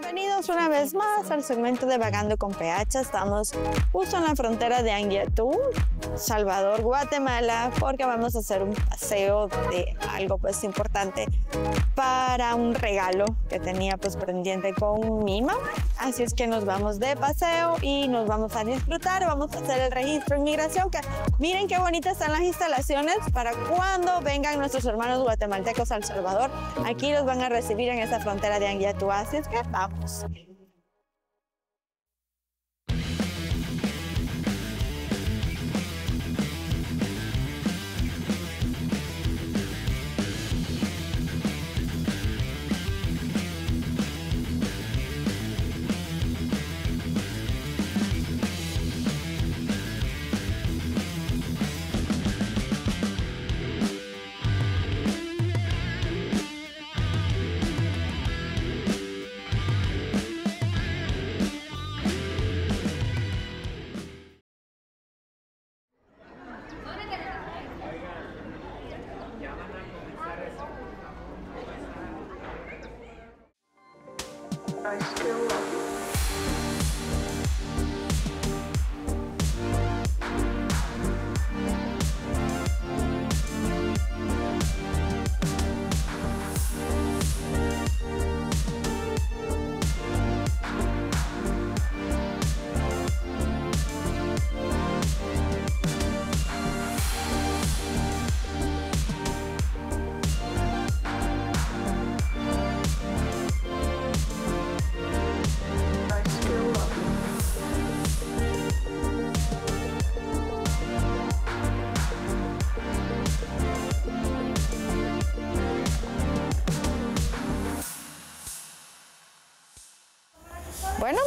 Bienvenidos una vez más al segmento de Vagando con PH. Estamos justo en la frontera de Anguiatú, Salvador, Guatemala, porque vamos a hacer un paseo de algo pues importante para un regalo que tenía pues pendiente con mi mamá. Así es que nos vamos de paseo y nos vamos a disfrutar, vamos a hacer el registro de inmigración, que miren qué bonitas están las instalaciones para cuando vengan nuestros hermanos guatemaltecos al Salvador. Aquí los van a recibir en esta frontera de Anguiatú. Así es que vamos.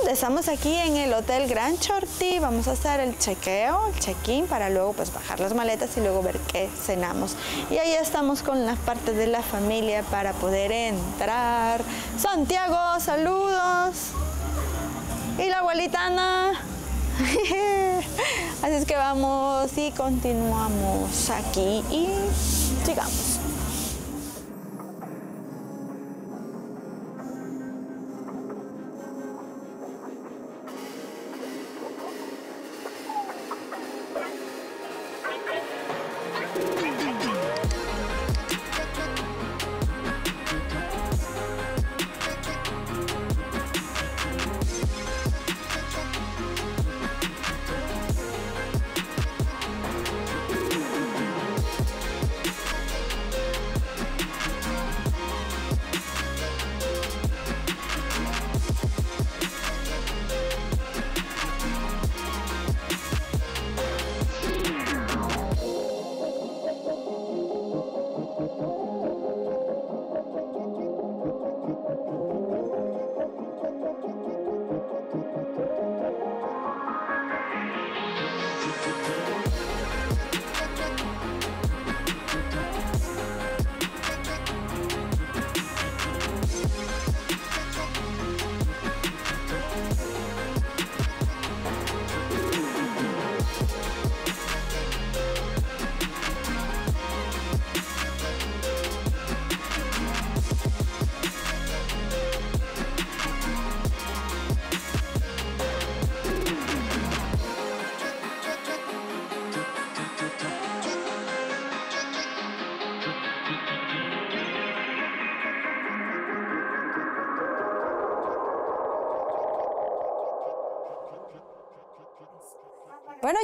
Estamos aquí en el Hotel Grand Shorty. Vamos a hacer el chequeo, el check-in, para luego pues bajar las maletas y luego ver qué cenamos. Y ahí estamos con las partes de la familia para poder entrar. Santiago, saludos. Y la abuelita Ana. Así es que vamos y continuamos aquí y sigamos. Bueno,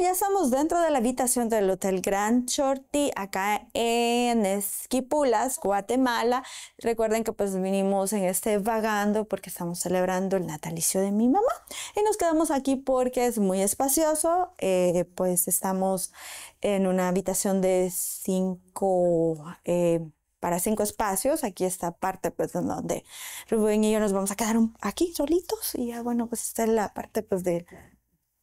estamos dentro de la habitación del Hotel Grand Shorty, acá en Esquipulas, Guatemala. Recuerden que pues vinimos en este vagando porque estamos celebrando el natalicio de mi mamá. Y nos quedamos aquí porque es muy espacioso. Eh, pues estamos en una habitación de cinco... eh, para cinco espacios. Aquí esta parte, pues, donde Rubén y yo nos vamos a quedar aquí solitos. Y bueno, pues esta es la parte, pues, de,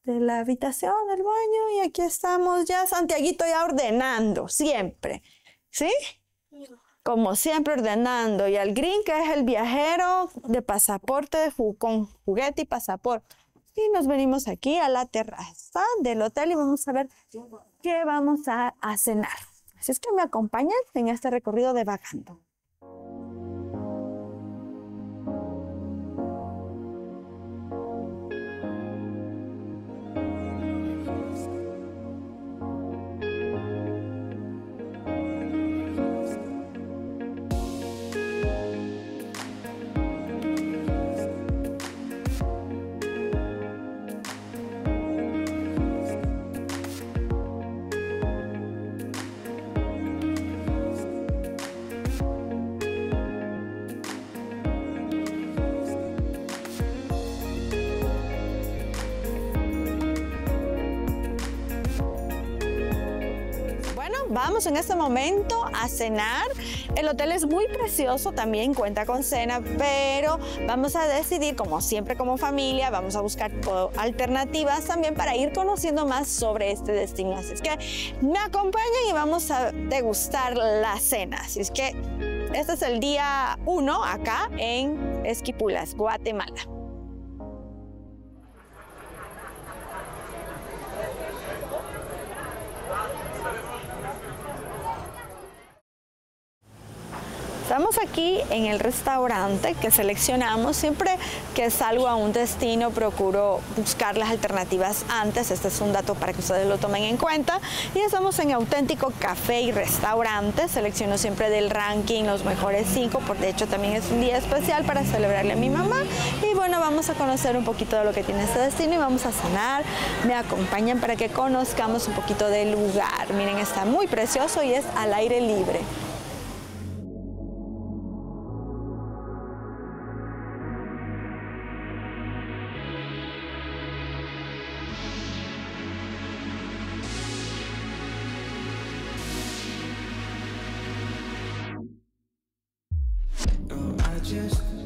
de la habitación, del baño. Y aquí estamos ya, Santiaguito, ya ordenando, siempre. ¿Sí? Como siempre, ordenando. Y al Green, que es el viajero de pasaporte, con juguete y pasaporte. Y nos venimos aquí a la terraza del hotel y vamos a ver qué vamos a, a cenar. Así es que me acompañan en este recorrido de vagando. En este momento a cenar. El hotel es muy precioso, también cuenta con cena, pero vamos a decidir, como siempre como familia, vamos a buscar alternativas también para ir conociendo más sobre este destino. Así es que me acompañen y vamos a degustar la cena. Así es que este es el día 1 acá en Esquipulas, Guatemala. Estamos aquí en el restaurante que seleccionamos. Siempre que salgo a un destino procuro buscar las alternativas antes. Este es un dato para que ustedes lo tomen en cuenta. Y estamos en auténtico café y restaurante. Selecciono siempre del ranking los mejores cinco. Por de hecho también es un día especial para celebrarle a mi mamá. Y bueno, vamos a conocer un poquito de lo que tiene este destino y vamos a cenar. Me acompañan para que conozcamos un poquito del lugar. Miren, está muy precioso y es al aire libre. just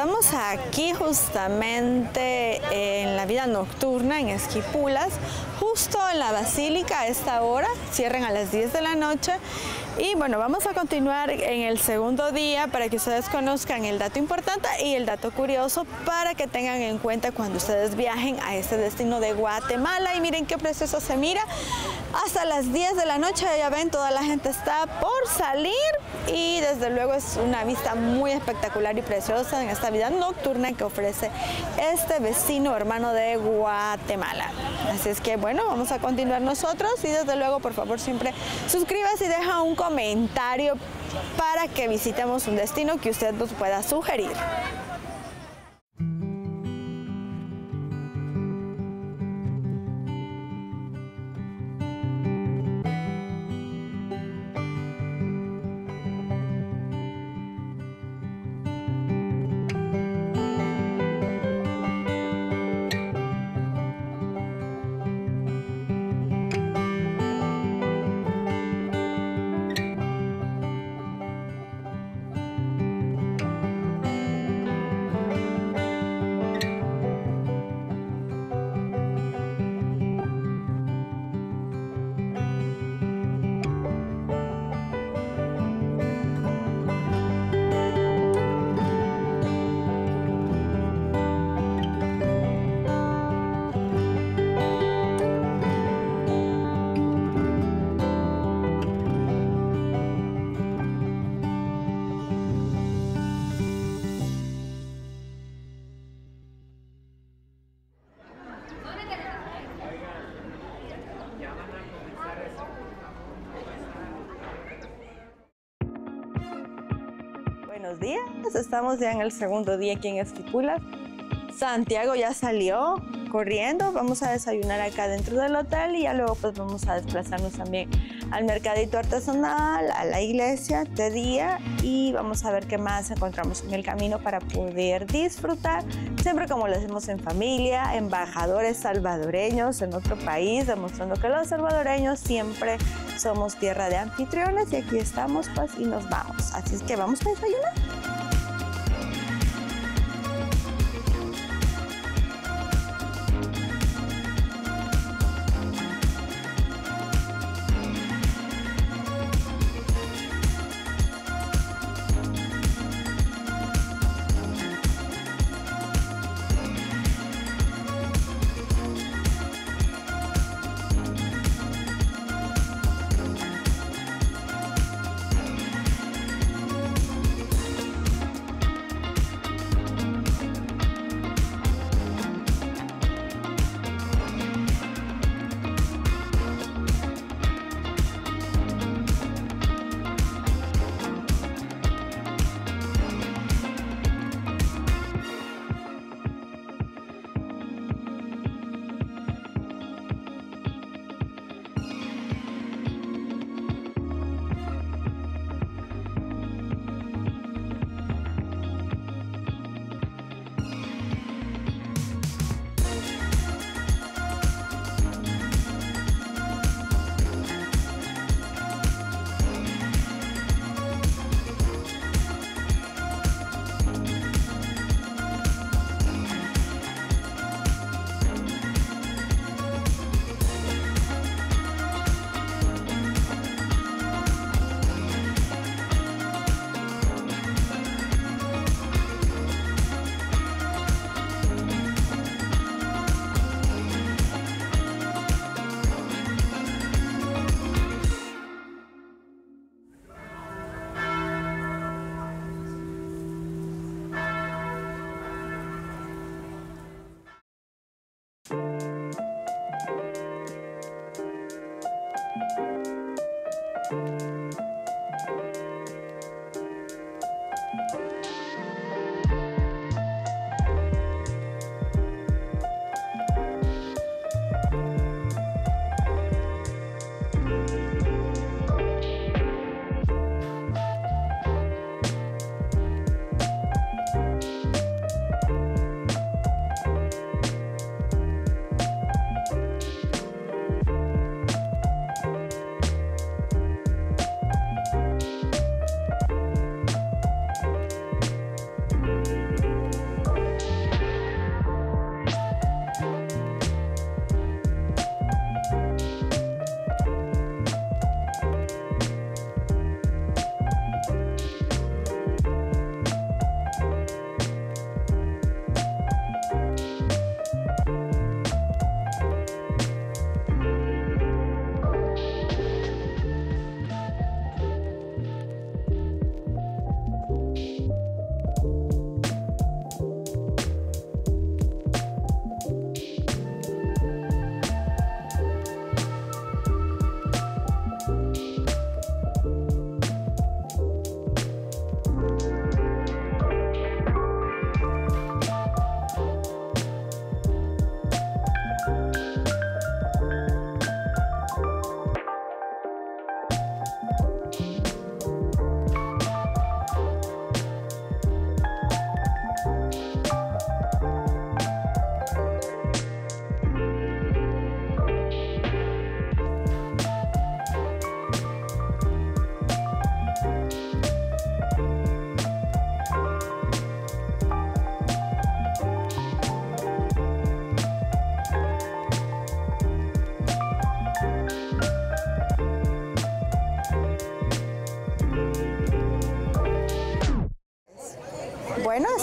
Estamos aquí justamente en la vida nocturna en Esquipulas, justo en la basílica a esta hora, cierran a las 10 de la noche. Y bueno, vamos a continuar en el segundo día para que ustedes conozcan el dato importante y el dato curioso para que tengan en cuenta cuando ustedes viajen a este destino de Guatemala. Y miren qué precioso se mira. Hasta las 10 de la noche, ya ven, toda la gente está por salir y desde luego es una vista muy espectacular y preciosa en esta vida nocturna que ofrece este vecino hermano de Guatemala. Así es que bueno, vamos a continuar nosotros y desde luego por favor siempre suscríbase y deja un comentario para que visitemos un destino que usted nos pueda sugerir. Días. Estamos ya en el segundo día aquí en Esquipulas. Santiago ya salió corriendo. Vamos a desayunar acá dentro del hotel y ya luego pues vamos a desplazarnos también al mercadito artesanal, a la iglesia de día y vamos a ver qué más encontramos en el camino para poder disfrutar, siempre como lo hacemos en familia, embajadores salvadoreños en otro país, demostrando que los salvadoreños siempre somos tierra de anfitriones y aquí estamos pues y nos vamos. Así es que vamos a desayunar.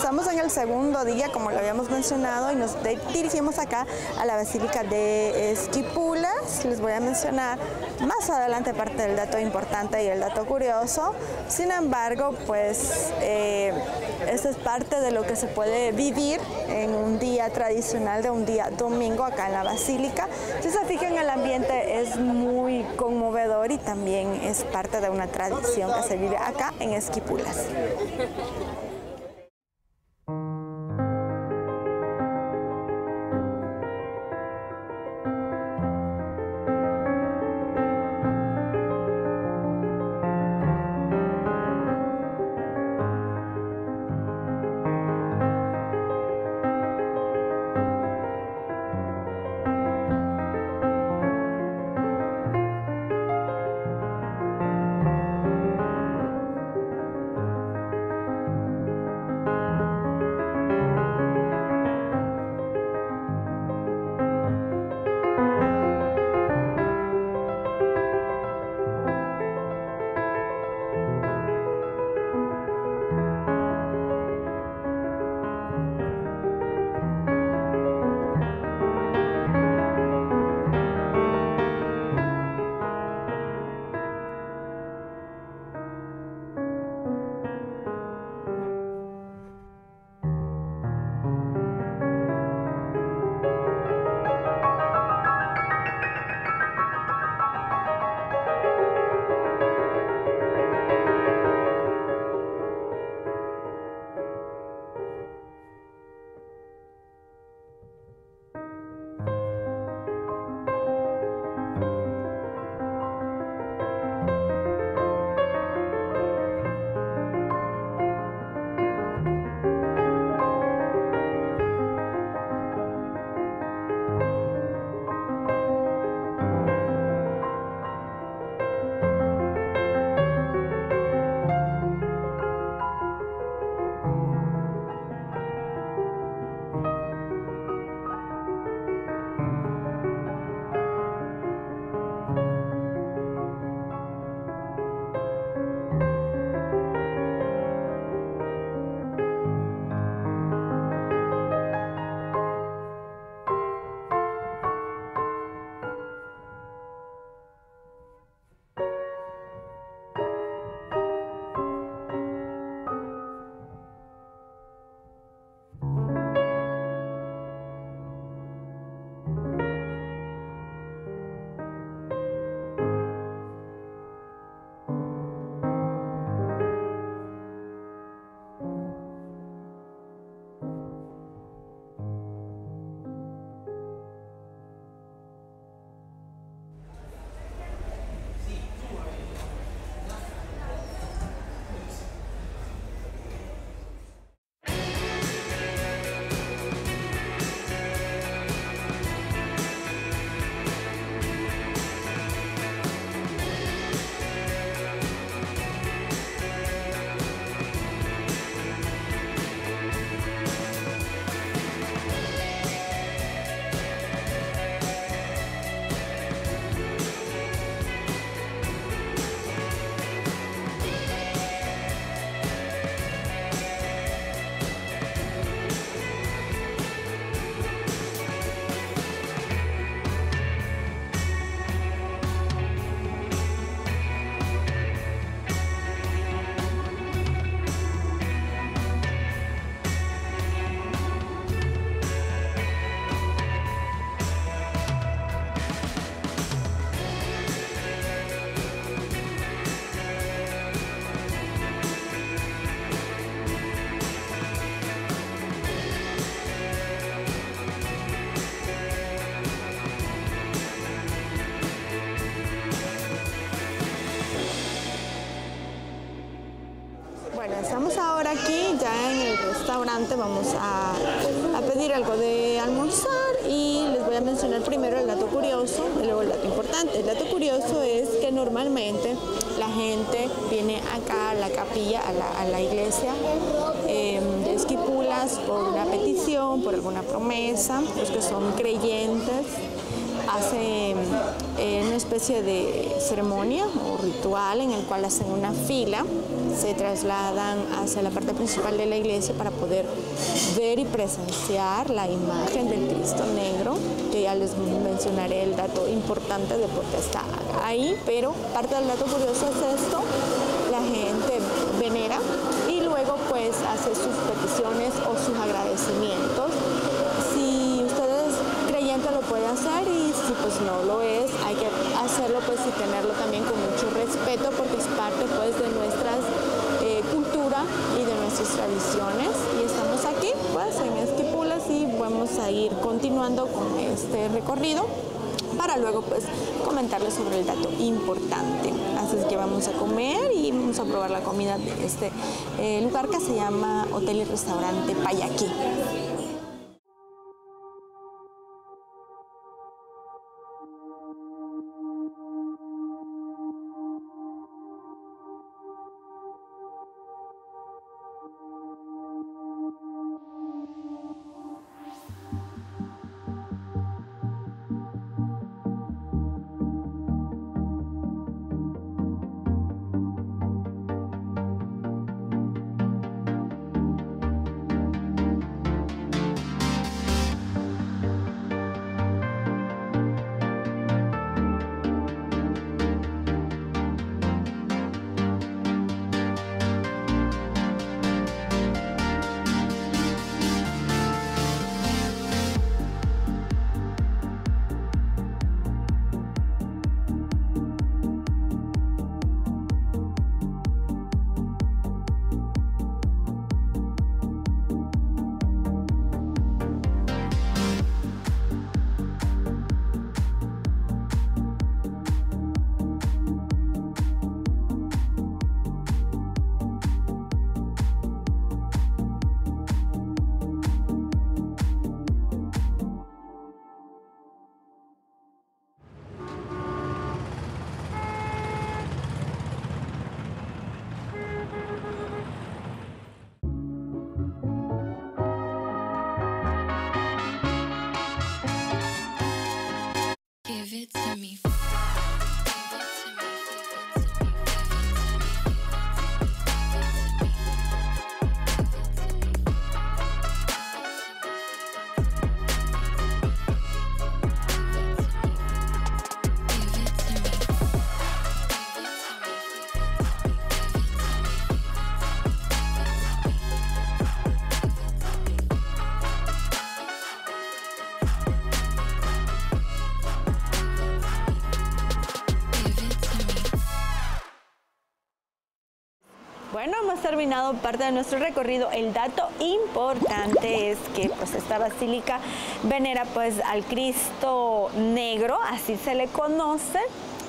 Estamos en el segundo día, como lo habíamos mencionado, y nos dirigimos acá a la Basílica de Esquipulas. Les voy a mencionar más adelante parte del dato importante y el dato curioso. Sin embargo, pues eh, es parte de lo que se puede vivir en un día tradicional de un día domingo acá en la Basílica. Si se fijan, el ambiente es muy conmovedor y también es parte de una tradición que se vive acá en Esquipulas. Aquí ya en el restaurante, vamos a, pedir algo de almorzar y les voy a mencionar primero el dato curioso y luego el dato importante. El dato curioso es que normalmente la gente viene acá a la capilla, a la, iglesia em, de Esquipulas por una petición, por alguna promesa, los que son creyentes hace eh, una especie de ceremonia o ritual en el cual hacen una fila, se trasladan hacia la parte principal de la iglesia para poder ver y presenciar la imagen del Cristo Negro, que ya les mencionaré el dato importante de por qué está ahí, pero parte del dato curioso es esto, la gente venera y luego pues hace sus peticiones o sus agradecimientos. Si ustedes creyentes lo pueden hacer y si pues no lo es, hay que hacerlo pues y tenerlo también con mucho respeto porque es parte pues de nuestras nuestras tradiciones y estamos aquí pues en Esquipulas y vamos a ir continuando con este recorrido para luego pues comentarles sobre el dato importante. Así es que vamos a comer y vamos a probar la comida de este eh, lugar que se llama Hotel y Restaurante Payaquí. Hemos terminado parte de nuestro recorrido. El dato importante es que pues esta basílica venera pues al Cristo negro, así se le conoce.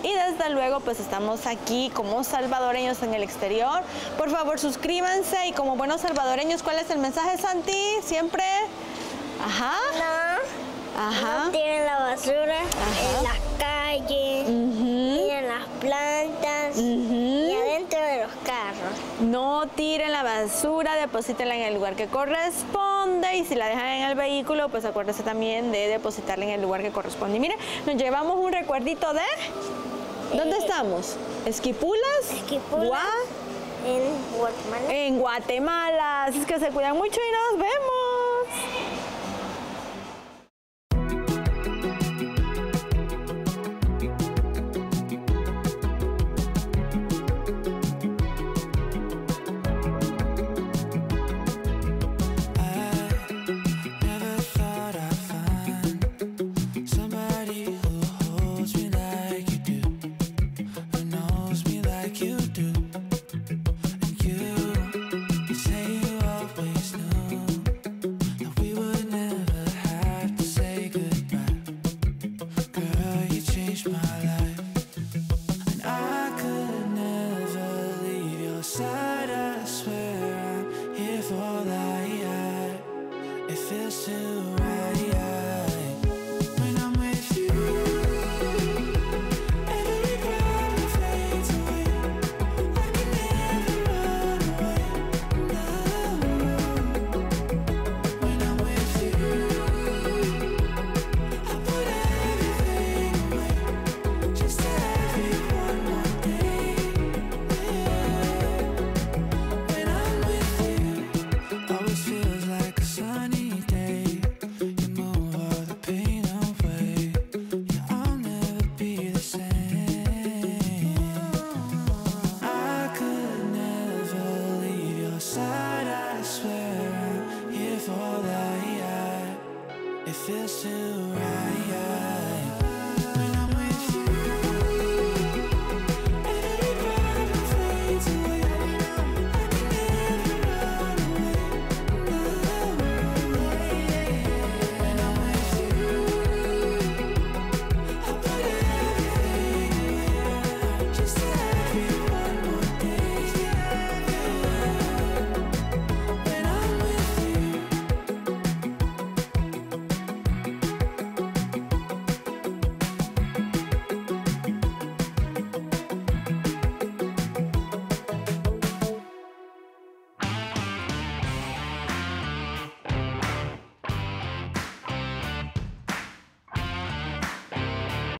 Y desde luego pues estamos aquí como salvadoreños en el exterior. Por favor suscríbanse y como buenos salvadoreños, ¿cuál es el mensaje Santi? Siempre. Ajá. No, Ajá. no tiren la basura Ajá. en las calles, ni en las plantas, carros. No tiren la basura, deposítenla en el lugar que corresponde y si la dejan en el vehículo, pues acuérdense también de depositarla en el lugar que corresponde. Y mire, nos llevamos un recuerdito de... ¿Dónde Eh, estamos? ¿Esquipulas? Esquipulas. Gua- En Guatemala. En Guatemala. Así es que se cuidan mucho y nos vemos. all I had. It feels too right.